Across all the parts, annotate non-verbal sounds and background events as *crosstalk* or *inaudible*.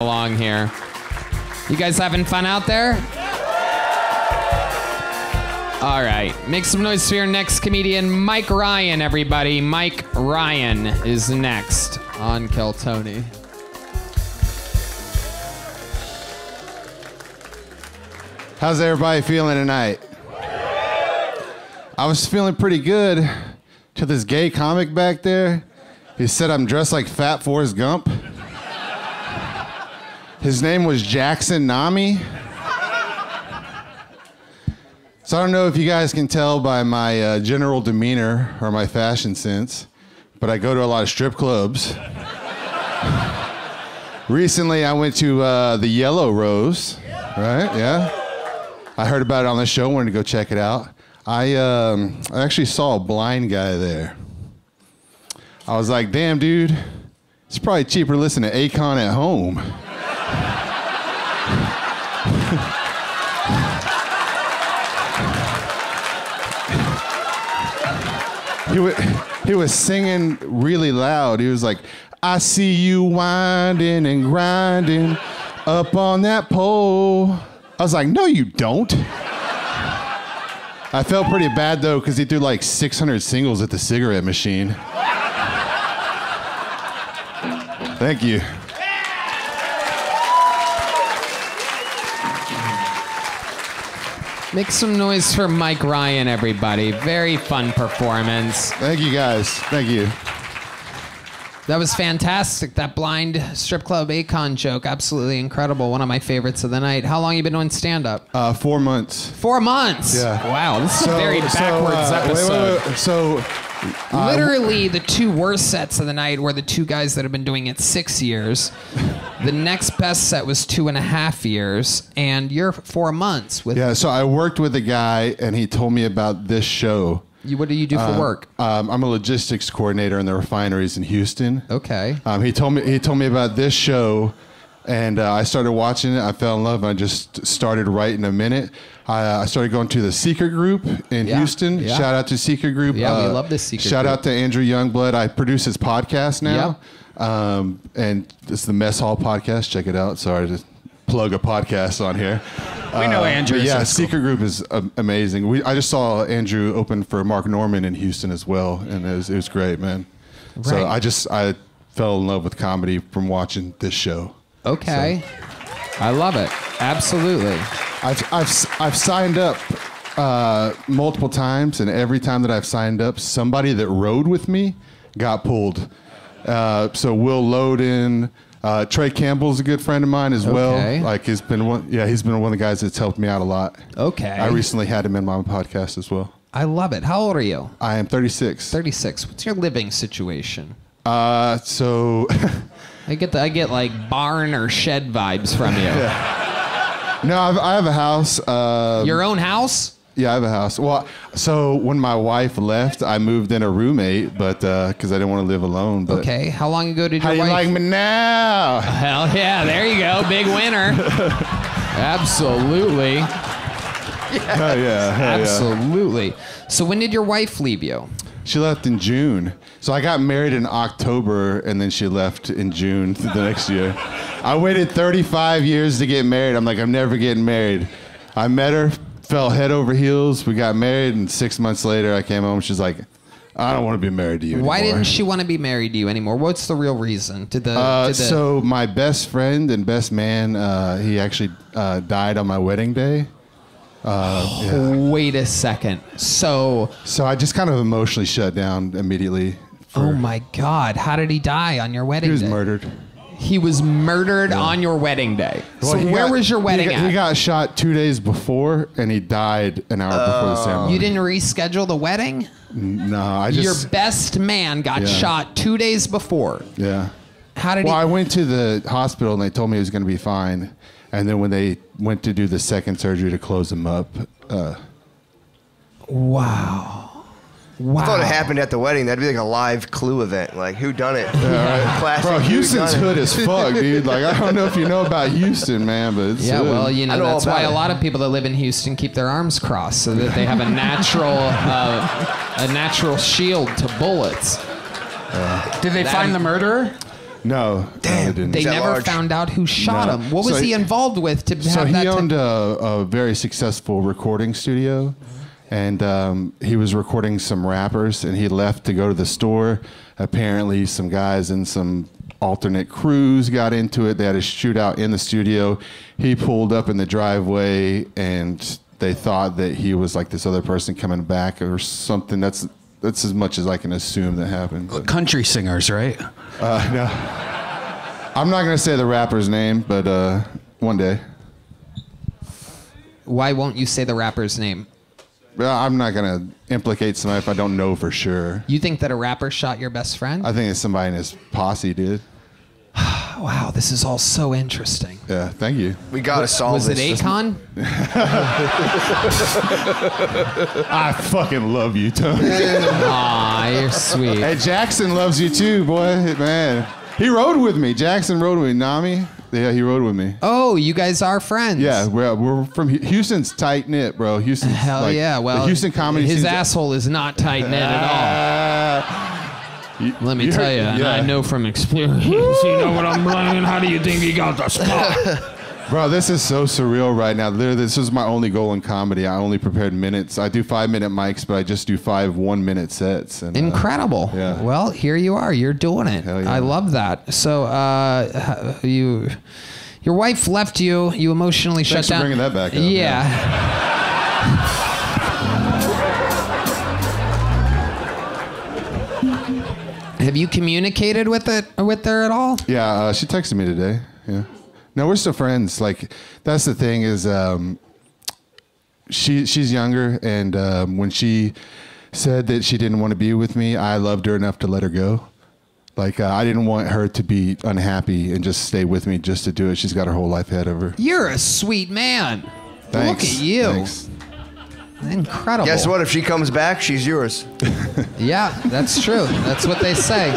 along here. You guys having fun out there? All right, make some noise for your next comedian, Mike Ryan, everybody. Mike Ryan is next on Kill Tony. How's everybody feeling tonight? I was feeling pretty good to this gay comic back there. He said I'm dressed like Fat Forrest Gump. His name was Jackson Nami. So I don't know if you guys can tell by my uh, general demeanor or my fashion sense, but I go to a lot of strip clubs. *laughs* Recently, I went to uh, the Yellow Rose, right? Yeah. I heard about it on the show, wanted to go check it out. I, um, I actually saw a blind guy there. I was like, damn, dude, it's probably cheaper to listen to Akon at home. He, wa- he was singing really loud. He was like, I see you winding and grinding up on that pole. I was like, no, you don't. I felt pretty bad though, because he threw like 600 singles at the cigarette machine. Thank you. Make some noise for Mike Ryan, everybody. Very fun performance. Thank you guys. Thank you. That was fantastic. That blind strip club Akon joke, absolutely incredible. One of my favorites of the night. How long you been doing stand up? Uh, four months. Four months. Yeah. Wow, this is a very backwards uh, wait, episode. wait, wait. So, Literally, the two worst sets of the night were the two guys that have been doing it six years. The next best set was two and a half years, and you're four months with. yeah, so I worked with a guy, and he told me about this show. You, what do you do for work? Um, I'm a logistics coordinator in the refineries in Houston. Okay. Um, he told me he told me about this show, and uh, I started watching it. I fell in love. And I just started writing in a minute. I, uh, I started going to the Secret Group in Yeah, Houston. yeah. Shout out to Secret Group. Uh, Yeah, we love the Secret. Group. Shout Group. out to Andrew Youngblood. I produce his podcast now, um, and it's the Mess Hall podcast. Check it out. Sorry to plug a podcast on here. We know Uh, Andrew, but so yeah, it's cool. Group is um, amazing. We, I just saw Andrew open for Mark Normand in Houston as well, and it was, it was great, man. Right. So I just I fell in love with comedy from watching this show. Okay. I love it. Absolutely. I've I've I've signed up uh, multiple times, and every time that I've signed up, somebody that rode with me got pulled. Uh, so Will Loden, uh, Trey Campbell's a good friend of mine as Okay. well. Like he's been one, yeah, he's been one of the guys that's helped me out a lot. Okay. I recently had him in my podcast as well. I love it. How old are you? I am 36. 36. What's your living situation? Uh, so *laughs* I get the I get like barn or shed vibes from you. no, I've, I have a house. Uh, Your own house? yeah, I have a house. Well, so when my wife left, I moved in a roommate, but because I didn't want to live alone. But Okay. How long ago did your How your you wife? like me now? *laughs* Hell yeah! There you go. Big winner. *laughs* Absolutely. Hell yeah, hell yeah. Absolutely. So when did your wife leave you? She left in June. So I got married in October, and then she left in June *laughs* the next year. I waited 35 years to get married. I'm like, I'm never getting married. I met her, fell head over heels. We got married, and six months later, I came home. She's like, I don't want to be married to you Why anymore. didn't she want to be married to you anymore? What's the real reason? Did the, Uh, did the so my best friend and best man, uh, he actually uh, died on my wedding day. Uh, yeah. wait a second. So So I just kind of emotionally shut down immediately. oh my god, how did he die on your wedding day? He was day? murdered. He was murdered on your wedding day. Well, so he where got- was your wedding he got, at? He got shot two days before, and he died an hour before the ceremony. you didn't reschedule the wedding? No, I just. your best man got Yeah. shot two days before. yeah. How did Well, I he? went to the hospital, and they told me he was going to be fine. And then when they went to do the second surgery to close him up, uh, wow. Wow. I thought it happened at the wedding. That'd be like a live clue event. Like, who done it? *laughs* Classic. bro, Houston's hood as *laughs* fuck, dude. Like I don't know if you know about Houston, man, but it's Yeah, hood. well, you know, know that's why about a lot of people that live in Houston keep their arms crossed so that they have a *laughs* natural, uh, a natural shield to bullets. Did they That- find the murderer? No, Damn. no, they didn't. They never large? found out who shot No. him. What was So he he- involved with to so have he that? to- owned a, a very successful recording studio and um, he was recording some rappers and he left to go to the store apparently some guys in some alternate crews got into it they had a shootout in the studio he pulled up in the driveway and they thought that he was like this other person coming back or something that's that's as much as i can assume that happened but, Country singers, right? uh, no i'm not going to say the rapper's name but uh, one day Why won't you say the rapper's name? Well, I'm not gonna implicate somebody if I don't know for sure. You think that a rapper shot your best friend? I think it's somebody in his posse did. *sighs* *sighs* wow, this is all so interesting. Yeah, thank you. We gotta solve Was it this. Akon? *laughs* I fucking love you, Tony. Aw, you're sweet. hey, Jackson loves you too, boy. Man, he rode with me. Jackson rode with me. Nami, yeah, he rode with me. Oh, you guys are friends. Yeah, we're, we're from Houston's tight knit, bro. Houston. Hell yeah. Well, the Houston comedy. his asshole is not tight knit at Ah. You- Let me you tell heard- you, and yeah. I know from experience. *laughs* you know what I'm saying? How do you think he got the spot? *laughs* Bro, this is so surreal right now. Literally, this is my only goal in comedy. I only prepared minutes. I do five minute mics, but I just do five one minute sets. And, uh, Incredible. yeah. Well, here you are. You're doing it. Hell yeah. I love that. So, uh, you, your wife left you. You emotionally shut Thanks for down. bringing that back up, Yeah. *laughs* Have you communicated with it with her at all? Yeah, uh, she texted me today. Yeah. No, we're still friends. Like that's the thing is, um, she she's younger, and um, when she said that she didn't want to be with me, I loved her enough to let her go. Like uh, I didn't want her to be unhappy and just stay with me just to do it. She's got her whole life ahead of her. You're a sweet man. Thanks. Look at you. Thanks. Incredible. Guess what? If she comes back, she's yours. *laughs* Yeah, that's true. That's what they say.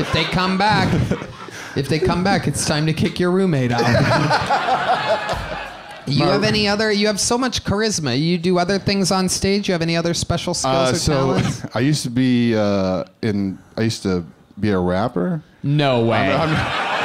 if they come back, if they come back, it's time to kick your roommate out. *laughs* you have any other? You have so much charisma. You do other things on stage. You have any other special skills Uh, or so talents? *laughs* I used to be uh, in. I used to be a rapper. No way.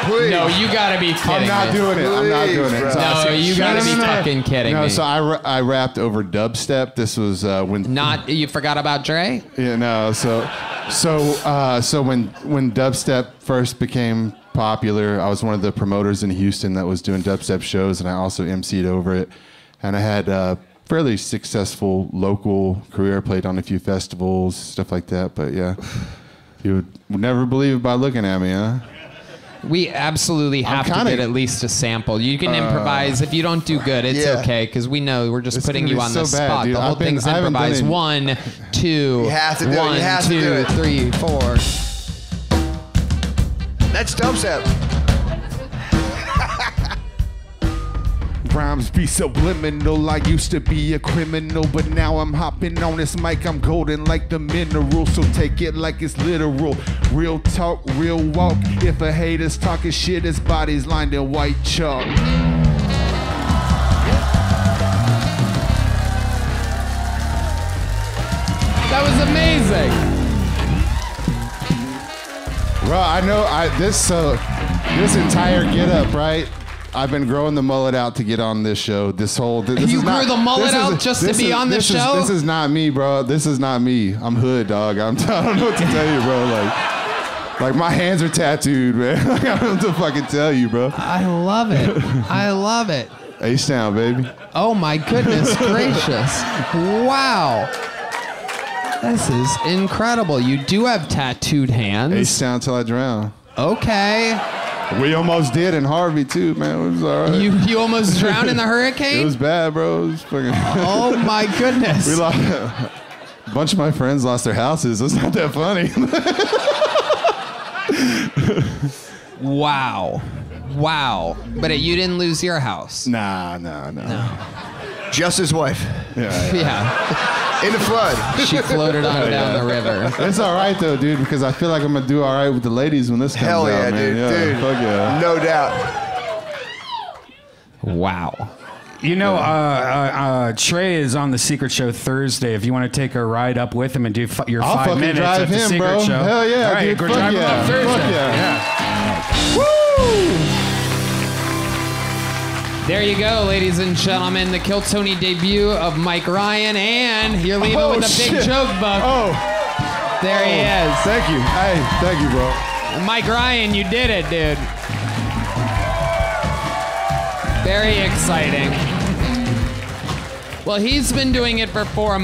Please. no, you gotta be kidding I'm not me. doing it. I'm not doing it. bro. So I- No, you gotta be fucking kidding me. no, me. so I, ra- I rapped over dubstep. This was uh, when Not you forgot about Dre? Yeah, no. So, so, uh, so when when dubstep first became popular, I was one of the promoters in Houston that was doing dubstep shows, and I also emceed over it. And I had a fairly successful local career. Played on a few festivals, stuff like that. But yeah, you would never believe it by looking at me, huh? We absolutely have to kinda- get at least a sample. You can uh, improvise. If you don't do good, it's Yeah. okay because we know we're just putting you on so the bad, spot. dude. The whole been- thing's improvised. it- One, *laughs* two, You have to do it. You one, have to do it. three, four. That's dubstep. Rhymes be subliminal. I used to be a criminal, but now I'm hopping on this mic. I'm golden like the mineral, so take it like it's literal. Real talk, real walk. If a hater's talking shit, his body's lined in white chalk. That was amazing. Bro, I know. I this so this entire get up right. I've been growing the mullet out to get on this show. This whole this You is grew not- the mullet this is- out just to be is- on this is- show? this is not me, bro. This is not me. I'm hood, dog. I'm, *laughs* I don't know what to tell you, bro. Like, like my hands are tattooed, man. *laughs* Like, I don't know what to fucking tell you, bro. I love it. I love it. *laughs* H Town, baby. Oh my goodness gracious. Wow. This is incredible. You do have tattooed hands. Town till I drown. Okay. We almost did in Harvey too, man. It was all right. You you almost drowned in the hurricane. *laughs* it was bad, bro. It was fucking. *laughs* Oh my goodness. we lost. A bunch of my friends lost their houses. It's not that funny. *laughs* Wow. Wow. But you didn't lose your house. nah, nah, nah. No. Just his wife. Yeah, Yeah. In the flood. She floated on down the river. It's all right though, dude, because I feel like I'm gonna do all right with the ladies when this comes Hell yeah, out, man. dude. Yeah, dude. fuck yeah. No doubt. Wow. You know, uh, uh, uh, Trey is on the Secret Show Thursday. If you want to take a ride up with him and do f- your I'll five fucking minutes drive at the him, Secret bro. Show, Hell yeah, All right, dude. go Fuck drive yeah. up Thursday. Fuck yeah. yeah. There you go, ladies and gentlemen. The Kill Tony debut of Mike Ryan, and you're leaving Oh, with a big shit. joke book. Oh, there he oh, is. thank you. Hey, thank you, bro. Mike Ryan, you did it, dude. Very exciting. Well, he's been doing it for four